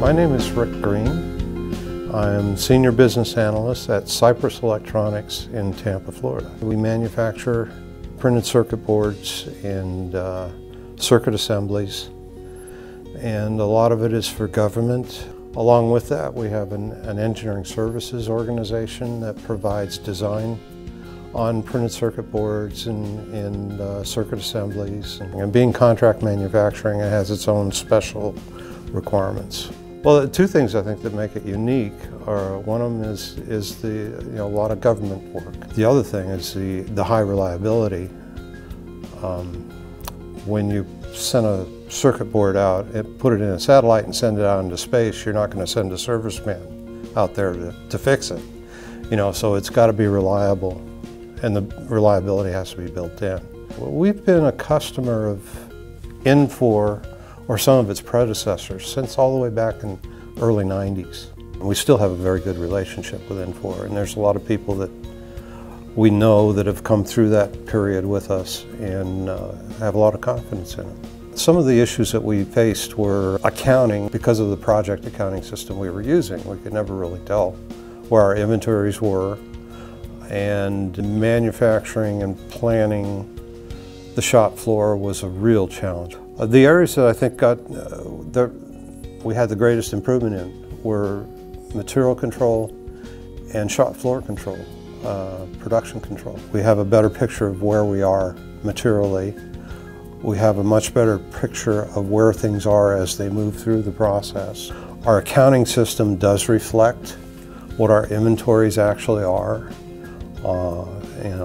My name is Rick Green. I'm Senior Business Analyst at Sypris Electronics in Tampa, Florida. We manufacture printed circuit boards and uh, circuit assemblies, and a lot of it is for government. Along with that, we have an, an engineering services organization that provides design on printed circuit boards and, and uh, circuit assemblies. And being contract manufacturing, it has its own special requirements. Well, two things I think that make it unique are one of them is, is the, you know, a lot of government work. The other thing is the, the high reliability. Um, when you send a circuit board out, it, put it in a satellite and send it out into space, you're not going to send a serviceman out there to, to fix it. You know, so it's got to be reliable and the reliability has to be built in. We've been a customer of Infor or some of its predecessors since all the way back in early 90s. We still have a very good relationship with Infor and there's a lot of people that we know that have come through that period with us and uh, have a lot of confidence in it. Some of the issues that we faced were accounting because of the project accounting system we were using. We could never really tell where our inventories were and manufacturing and planning the shop floor was a real challenge. Uh, the areas that I think got uh, we had the greatest improvement in were material control and shop floor control, uh, production control. We have a better picture of where we are materially. We have a much better picture of where things are as they move through the process. Our accounting system does reflect what our inventories actually are uh,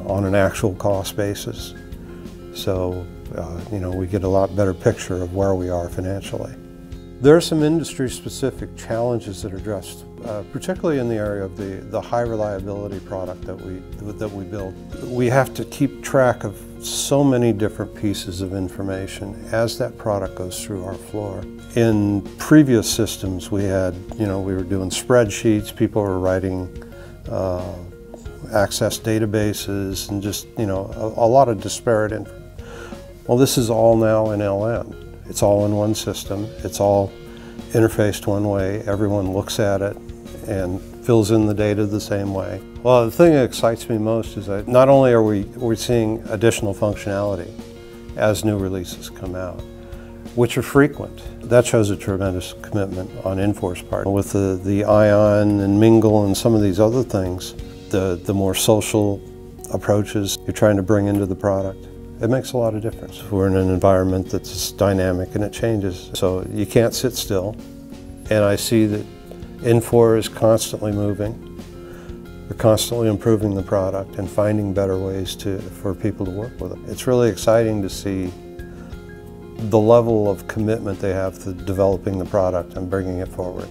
on an actual cost basis. So, uh, you know, we get a lot better picture of where we are financially. There are some industry-specific challenges that are addressed, uh, particularly in the area of the, the high reliability product that we, that we build. We have to keep track of so many different pieces of information as that product goes through our floor. In previous systems, we had, you know, we were doing spreadsheets, people were writing uh, access databases and just, you know, a, a lot of disparate information. Well, this is all now in LN. It's all in one system. It's all interfaced one way. Everyone looks at it and fills in the data the same way. Well, the thing that excites me most is that not only are we we're seeing additional functionality as new releases come out, which are frequent. That shows a tremendous commitment on Infor's part. With the, the ION and Mingle and some of these other things, the, the more social approaches you're trying to bring into the product. It makes a lot of difference. We're in an environment that's dynamic and it changes, so you can't sit still. And I see that Infor is constantly moving. We're constantly improving the product and finding better ways to, for people to work with it. It's really exciting to see the level of commitment they have to developing the product and bringing it forward.